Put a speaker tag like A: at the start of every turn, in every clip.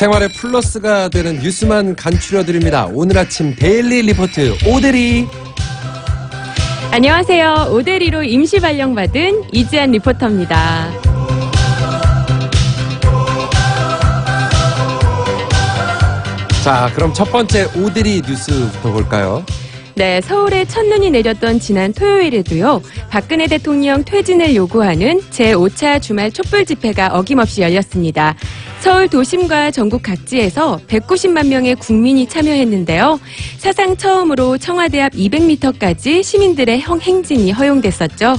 A: 생활의 플러스가 되는 뉴스만 간추려드립니다. 오늘 아침 daily report 오데리.
B: 안녕하세요. 오데리로 임시 발령받은 이지안 리포터입니다.
A: 자, 그럼 첫 번째 오데리 뉴스부터 볼까요?
B: 네, 서울에 첫눈이 내렸던 지난 토요일에도요, 박근혜 대통령 퇴진을 요구하는 제5차 주말 촛불 집회가 어김없이 열렸습니다. 서울 도심과 전국 각지에서 190만 명의 국민이 참여했는데요. 사상 처음으로 청와대 앞 200m까지 시민들의 형 행진이 허용됐었죠.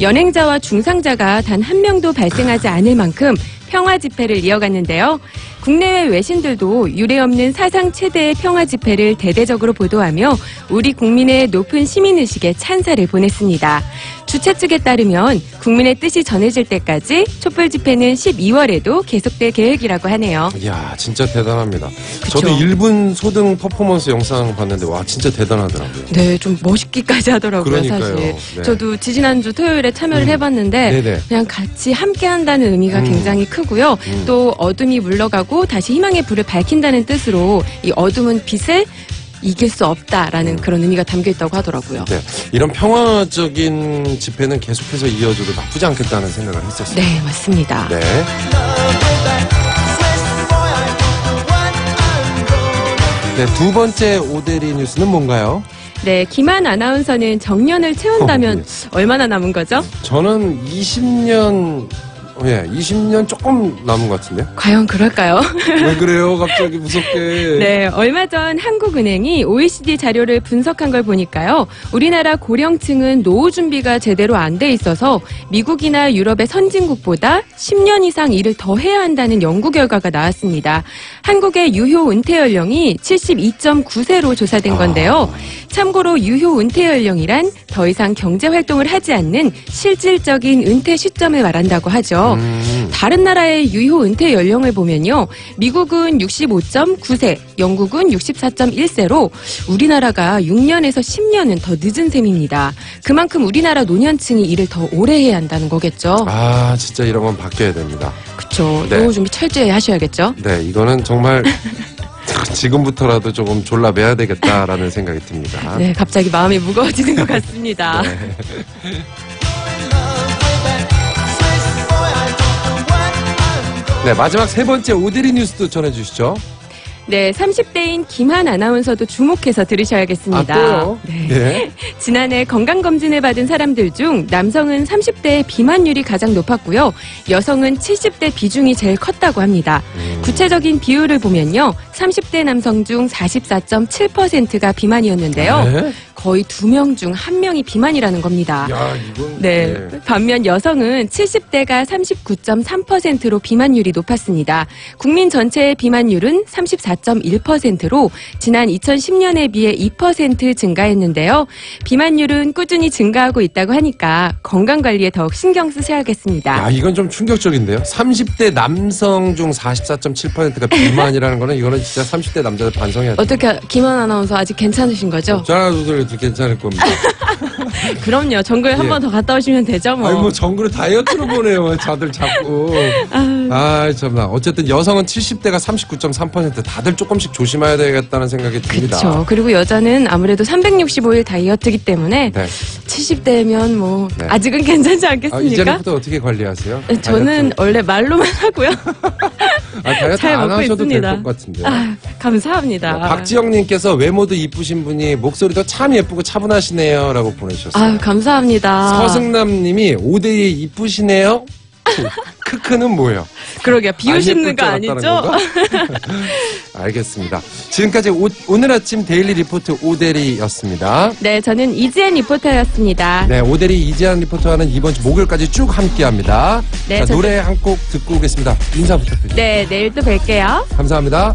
B: 연행자와 중상자가 단 한 명도 발생하지 않을 만큼 평화 집회를 이어갔는데요. 국내외 외신들도 유례없는 사상 최대의 평화 집회를 대대적으로 보도하며 우리 국민의 높은 시민의식에 찬사를 보냈습니다. 주최 측에 따르면 국민의 뜻이 전해질 때까지 촛불 집회는 12월에도 계속될 계획이라고 하네요.
A: 이야, 진짜 대단합니다.
B: 그쵸.
A: 저도 1분 소등 퍼포먼스 영상 봤는데 와, 진짜 대단하더라고요.
B: 네, 좀 멋있기까지 하더라고요,
A: 그러니까요.
B: 사실.
A: 네.
B: 저도 지지난주 토요일에 참여를
A: 음.
B: 해봤는데
A: 네네.
B: 그냥 같이 함께 한다는 의미가
A: 음.
B: 굉장히 크고요.
A: 음.
B: 또 어둠이 물러가고 다시 희망의 불을 밝힌다는 뜻으로 이 어둠은 빛을 이길 수 없다라는 그런 의미가 담겨 있다고 하더라고요.
A: 네, 이런 평화적인 집회는 계속해서 이어져도 나쁘지 않겠다는 생각을 했었어요.
B: 네, 맞습니다.
A: 네. 네, 두 번째 오데리 뉴스는 뭔가요?
B: 네, 김한 아나운서는 정년을 채운다면
A: 어,
B: 얼마나 남은 거죠?
A: 저는 20년, 예, 20년 조금 남은 것 같은데요?
B: 과연 그럴까요?
A: 왜 그래요? 갑자기 무섭게.
B: 네, 얼마 전 한국은행이 OECD 자료를 분석한 걸 보니까요. 우리나라 고령층은 노후 준비가 제대로 안 돼 있어서 미국이나 유럽의 선진국보다 10년 이상 일을 더 해야 한다는 연구 결과가 나왔습니다. 한국의 유효 은퇴 연령이 72.9세로 조사된 건데요. 참고로 유효 은퇴 연령이란 더 이상 경제 활동을 하지 않는 실질적인 은퇴 시점을 말한다고 하죠.
A: 음,
B: 다른 나라의 유효 은퇴 연령을 보면요. 미국은 65.9세, 영국은 64.1세로 우리나라가 6년에서 10년은 더 늦은 셈입니다. 그만큼 우리나라 노년층이 일을 더 오래 해야 한다는 거겠죠.
A: 아, 진짜 이런 건 바뀌어야 됩니다.
B: 그쵸.
A: 네.
B: 노후 준비 철저히 하셔야겠죠.
A: 네, 이거는 정말 지금부터라도 조금 졸라매야 되겠다라는 생각이 듭니다.
B: 네, 갑자기 마음이 무거워지는 것 같습니다.
A: 네, 마지막 세 번째 오데리 뉴스도 전해주시죠.
B: 네, 30대인 김한 아나운서도 주목해서 들으셔야겠습니다.
A: 아, 또요?
B: 네.
A: 네.
B: 지난해 건강검진을 받은 사람들 중 남성은 30대 비만율이 가장 높았고요. 여성은 70대 비중이 제일 컸다고 합니다.
A: 음.
B: 구체적인 비율을 보면요. 30대 남성 중 44.7%가 비만이었는데요.
A: 네?
B: 거의 두 명 중 한 명이 비만이라는 겁니다.
A: 야, 이건.
B: 네. 반면 여성은 70대가 39.3%로 비만율이 높았습니다. 국민 전체의 비만율은 34.1%로 지난 2010년에 비해 2% 증가했는데요. 비만율은 꾸준히 증가하고 있다고 하니까 건강 관리에 더욱 신경 쓰셔야겠습니다.
A: 야, 이건 좀 충격적인데요. 30대 남성 중 44.7%가 비만이라는 거는 이거는 진짜 30대 남자들 반성해야 돼요.
B: 어떻게 김원 아나운서 아직 괜찮으신 거죠?
A: 전화조 절도 괜찮을 겁니다.
B: 그럼요. 정글 한
A: 예.
B: 번더 갔다 오시면 되죠, 뭐.
A: 아니 뭐 정글을 다이어트로 보내요. 다들 자꾸. 아 참나. 어쨌든 여성은 70대가 39.3% 다들 조금씩 조심해야 되겠다는 생각이 듭니다.
B: 그렇죠. 그리고 여자는 아무래도 365일 다이어트기 때문에
A: 네.
B: 70대면 뭐
A: 네.
B: 아직은 괜찮지
A: 아,
B: 않겠습니까?
A: 이제부터 어떻게 관리하세요?
B: 저는
A: 다이어트?
B: 원래 말로만 하고요.
A: 아, 다이어트 잘안 하셔도 될. 것 같은데요.
B: 아, 감사합니다.
A: 네, 박지영님께서 외모도 이쁘신 분이 목소리도 참 예쁘고 차분하시네요 라고 보내주셨어요.
B: 아, 감사합니다.
A: 서승남님이 5대2 이쁘시네요. 크크는 뭐예요?
B: 그러게요. 안거 아니죠?
A: 알겠습니다. 지금까지 오, 오늘 아침 daily report 오데리였습니다.
B: 네, 저는 이지엔 리포터였습니다.
A: 네, 오데리 이재한 리포터와는 이번 주 목요일까지 쭉 함께합니다.
B: 네,
A: 자,
B: 저도-
A: 노래 한 곡 듣고 오겠습니다. 인사 부탁드립니다.
B: 네, 내일 또 뵐게요.
A: 감사합니다.